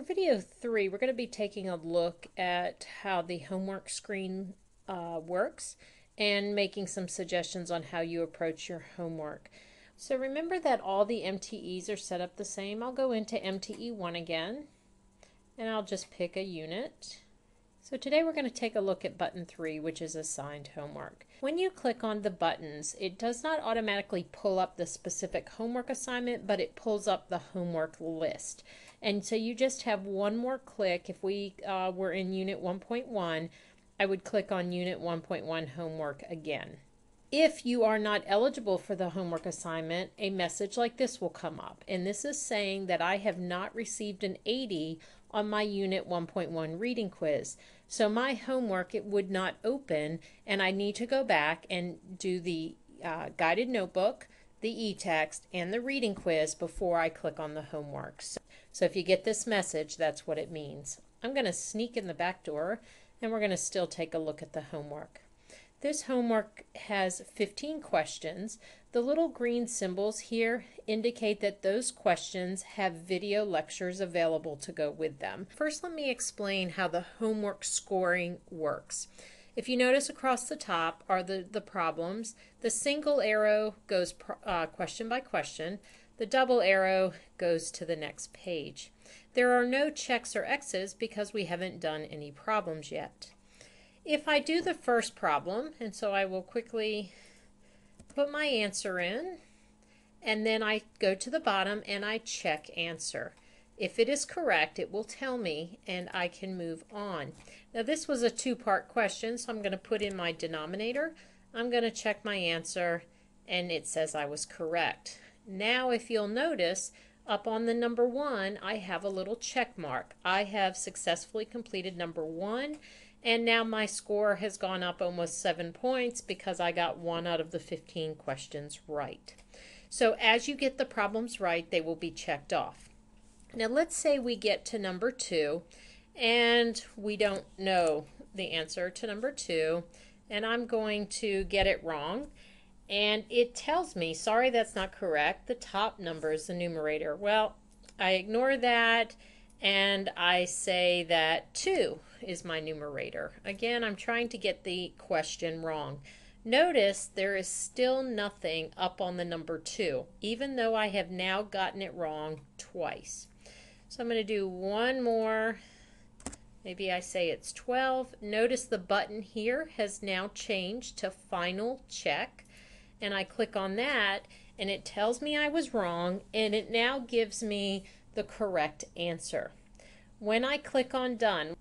For video three, we're going to be taking a look at how the homework screen uh, works and making some suggestions on how you approach your homework. So remember that all the MTEs are set up the same. I'll go into MTE1 again and I'll just pick a unit. So today we're going to take a look at button 3, which is assigned homework. When you click on the buttons, it does not automatically pull up the specific homework assignment, but it pulls up the homework list. And so you just have one more click. If we uh, were in Unit 1.1, I would click on Unit 1.1 homework again. If you are not eligible for the homework assignment, a message like this will come up. And this is saying that I have not received an 80 on my Unit 1.1 reading quiz. So my homework, it would not open and I need to go back and do the uh, guided notebook, the e-text, and the reading quiz before I click on the homework. So, so if you get this message, that's what it means. I'm going to sneak in the back door and we're going to still take a look at the homework. This homework has 15 questions. The little green symbols here indicate that those questions have video lectures available to go with them. First, let me explain how the homework scoring works. If you notice across the top are the, the problems. The single arrow goes uh, question by question. The double arrow goes to the next page. There are no checks or X's because we haven't done any problems yet. If I do the first problem, and so I will quickly put my answer in, and then I go to the bottom and I check answer. If it is correct, it will tell me and I can move on. Now this was a two-part question, so I'm going to put in my denominator. I'm going to check my answer and it says I was correct. Now if you'll notice, up on the number one, I have a little check mark. I have successfully completed number one and now my score has gone up almost seven points because I got one out of the 15 questions right. So as you get the problems right, they will be checked off. Now let's say we get to number two and we don't know the answer to number two and I'm going to get it wrong and it tells me, sorry that's not correct, the top number is the numerator. Well, I ignore that and I say that 2 is my numerator. Again, I'm trying to get the question wrong. Notice there is still nothing up on the number 2, even though I have now gotten it wrong twice. So I'm going to do one more. Maybe I say it's 12. Notice the button here has now changed to final check. And I click on that and it tells me I was wrong and it now gives me the correct answer. When I click on done,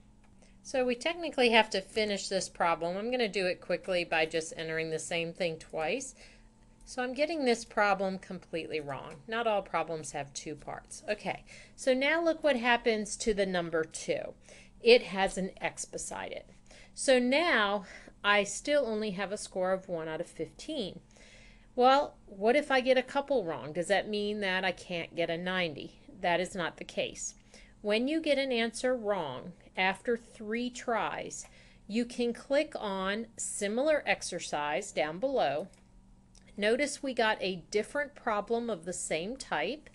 so we technically have to finish this problem. I'm going to do it quickly by just entering the same thing twice. So I'm getting this problem completely wrong. Not all problems have two parts. Okay, so now look what happens to the number 2. It has an x beside it. So now I still only have a score of 1 out of 15. Well, what if I get a couple wrong? Does that mean that I can't get a 90? That is not the case. When you get an answer wrong after three tries, you can click on similar exercise down below. Notice we got a different problem of the same type.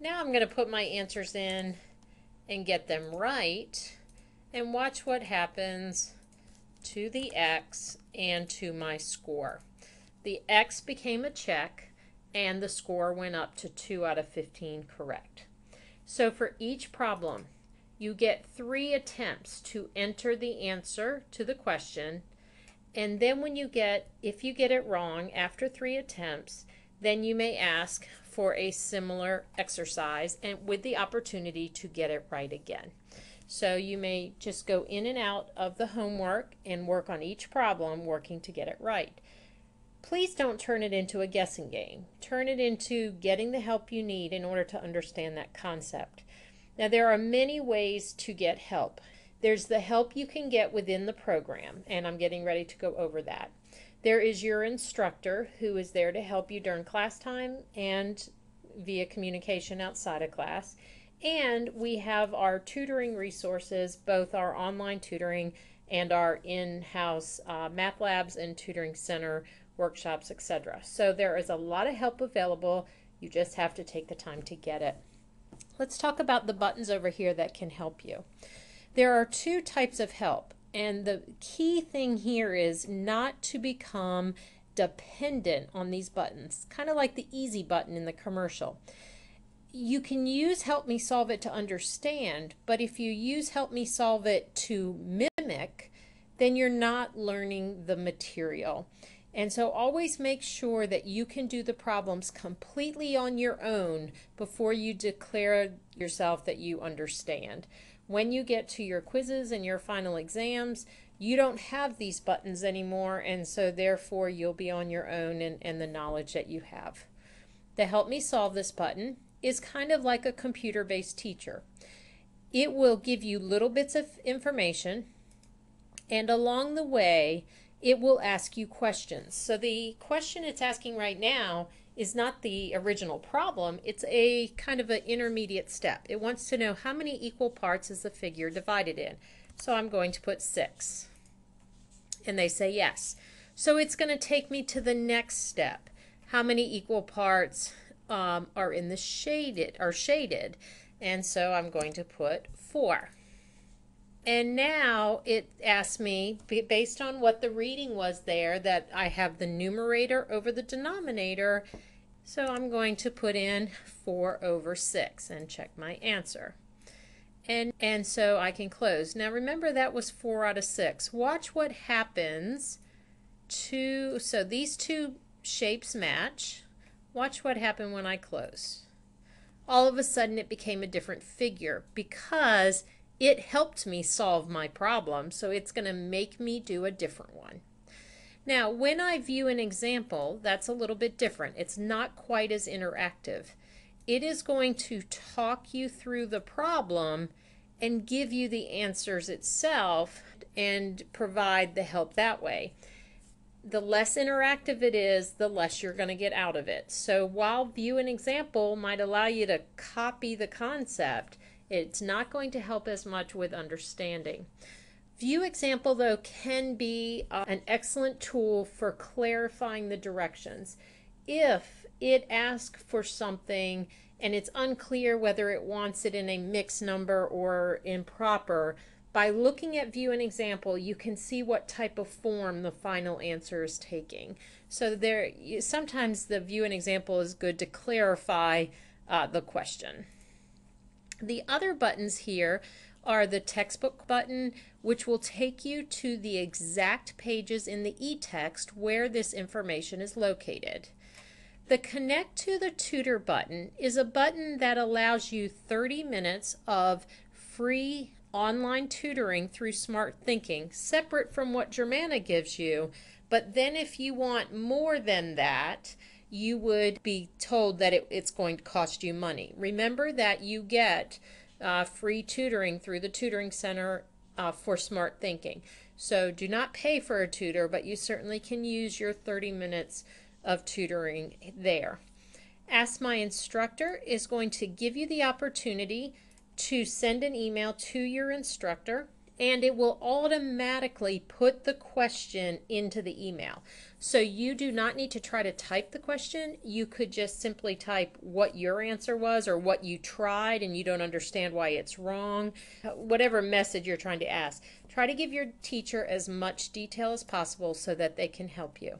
Now I'm going to put my answers in and get them right and watch what happens to the X and to my score. The X became a check and the score went up to 2 out of 15 correct. So for each problem, you get three attempts to enter the answer to the question. And then when you get, if you get it wrong after three attempts, then you may ask for a similar exercise and with the opportunity to get it right again. So you may just go in and out of the homework and work on each problem working to get it right. Please don't turn it into a guessing game. Turn it into getting the help you need in order to understand that concept. Now, there are many ways to get help. There's the help you can get within the program, and I'm getting ready to go over that. There is your instructor who is there to help you during class time and via communication outside of class. And we have our tutoring resources, both our online tutoring and our in-house uh, math labs and tutoring center workshops, etc. So there is a lot of help available. You just have to take the time to get it. let's talk about the buttons over here that can help you. There are two types of help, and the key thing here is not to become dependent on these buttons, kind of like the easy button in the commercial. You can use Help Me Solve It to understand, but if you use Help Me Solve It to mimic, then you're not learning the material. And so always make sure that you can do the problems completely on your own before you declare yourself that you understand. When you get to your quizzes and your final exams, you don't have these buttons anymore, and so therefore you'll be on your own and, and the knowledge that you have. The Help Me Solve This button is kind of like a computer-based teacher. It will give you little bits of information, and along the way, it will ask you questions. So the question it's asking right now is not the original problem, it's a kind of an intermediate step. It wants to know how many equal parts is the figure divided in. So I'm going to put 6. And they say yes. So it's going to take me to the next step. How many equal parts um, are in the shaded, are shaded? And so I'm going to put 4. And now it asks me, based on what the reading was there, that I have the numerator over the denominator. So I'm going to put in 4 over 6 and check my answer. And, and so I can close. Now remember that was 4 out of 6. Watch what happens to, so these two shapes match. Watch what happened when I close. All of a sudden it became a different figure because it helped me solve my problem, so it's going to make me do a different one. Now, when I view an example, that's a little bit different. It's not quite as interactive. It is going to talk you through the problem and give you the answers itself and provide the help that way. The less interactive it is, the less you're going to get out of it. So while view an example might allow you to copy the concept, it's not going to help as much with understanding. View example, though, can be uh, an excellent tool for clarifying the directions. If it asks for something and it's unclear whether it wants it in a mixed number or improper, by looking at view and example, you can see what type of form the final answer is taking. So there, sometimes the view and example is good to clarify uh, the question. The other buttons here are the textbook button, which will take you to the exact pages in the e-text where this information is located. The Connect to the Tutor button is a button that allows you 30 minutes of free online tutoring through Smarthinking, separate from what Germanna gives you. But then if you want more than that, you would be told that it, it's going to cost you money. Remember that you get uh, free tutoring through the Tutoring Center uh, for Smarthinking. So do not pay for a tutor, but you certainly can use your 30 minutes of tutoring there. Ask My Instructor is going to give you the opportunity to send an email to your instructor and it will automatically put the question into the email. So you do not need to try to type the question. You could just simply type what your answer was or what you tried and you don't understand why it's wrong. Whatever message you're trying to ask. Try to give your teacher as much detail as possible so that they can help you.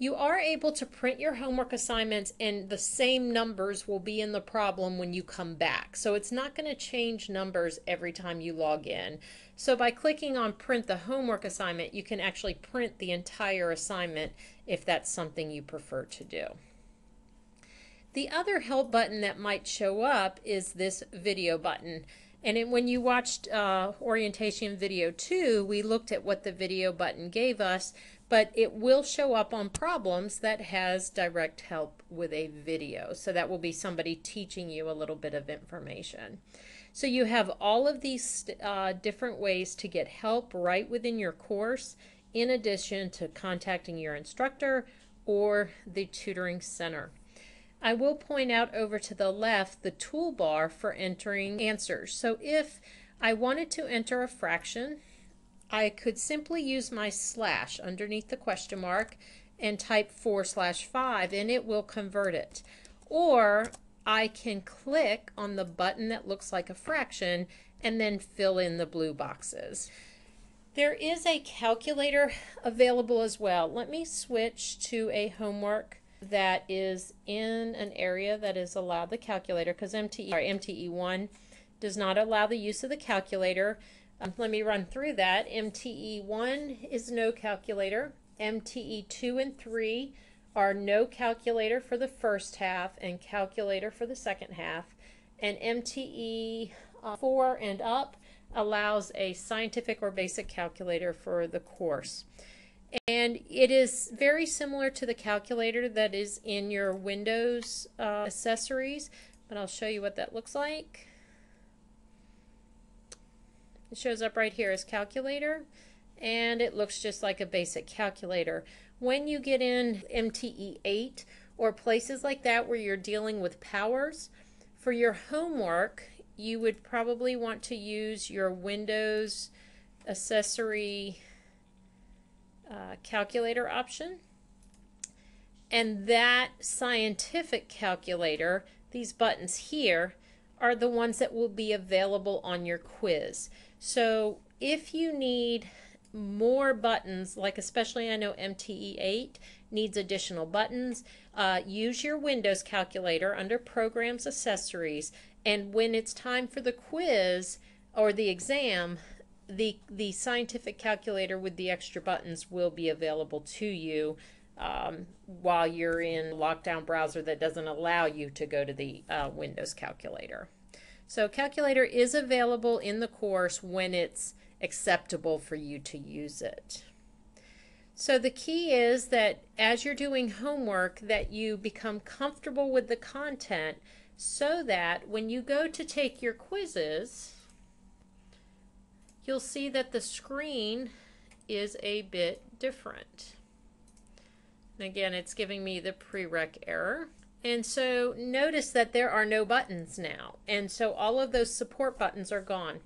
You are able to print your homework assignments and the same numbers will be in the problem when you come back. So it's not going to change numbers every time you log in. So by clicking on print the homework assignment, you can actually print the entire assignment if that's something you prefer to do. The other help button that might show up is this video button. And it, when you watched uh, orientation video 2, we looked at what the video button gave us but it will show up on problems that has direct help with a video. So that will be somebody teaching you a little bit of information. So you have all of these uh, different ways to get help right within your course in addition to contacting your instructor or the tutoring center. I will point out over to the left the toolbar for entering answers. So if I wanted to enter a fraction, I could simply use my slash underneath the question mark and type 4 slash 5 and it will convert it. Or I can click on the button that looks like a fraction and then fill in the blue boxes. There is a calculator available as well. Let me switch to a homework that is in an area that is allowed the calculator because MTE, or MTE1 does not allow the use of the calculator. Um, let me run through that. MTE1 is no calculator. MTE2 and 3 are no calculator for the first half and calculator for the second half. And MTE uh, 4 and up allows a scientific or basic calculator for the course. And it is very similar to the calculator that is in your Windows uh, accessories, but I'll show you what that looks like. It shows up right here as calculator, and it looks just like a basic calculator. When you get in MTE 8 or places like that where you're dealing with powers, for your homework, you would probably want to use your Windows accessory uh, calculator option. And that scientific calculator, these buttons here, are the ones that will be available on your quiz. So if you need more buttons, like especially I know MTE8 needs additional buttons, uh, use your Windows calculator under Programs Accessories and when it's time for the quiz or the exam, the the scientific calculator with the extra buttons will be available to you um, while you're in lockdown browser that doesn't allow you to go to the uh, Windows calculator. So calculator is available in the course when it's acceptable for you to use it. So the key is that as you're doing homework that you become comfortable with the content so that when you go to take your quizzes, you'll see that the screen is a bit different. Again, it's giving me the prereq error. And so notice that there are no buttons now. And so all of those support buttons are gone.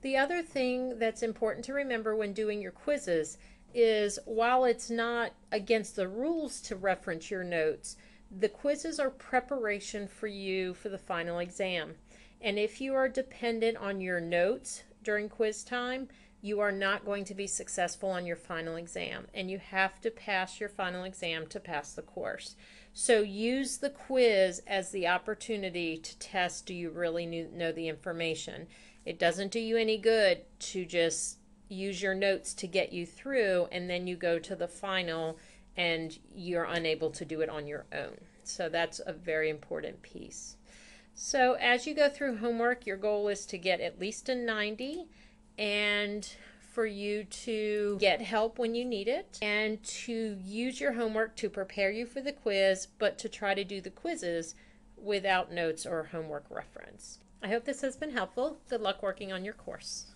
The other thing that's important to remember when doing your quizzes is while it's not against the rules to reference your notes, the quizzes are preparation for you for the final exam. And if you are dependent on your notes during quiz time, you are not going to be successful on your final exam. And you have to pass your final exam to pass the course. So use the quiz as the opportunity to test do you really know the information. It doesn't do you any good to just use your notes to get you through and then you go to the final and you're unable to do it on your own. So that's a very important piece. So as you go through homework, your goal is to get at least a 90 and for you to get help when you need it and to use your homework to prepare you for the quiz, but to try to do the quizzes without notes or homework reference. I hope this has been helpful. Good luck working on your course.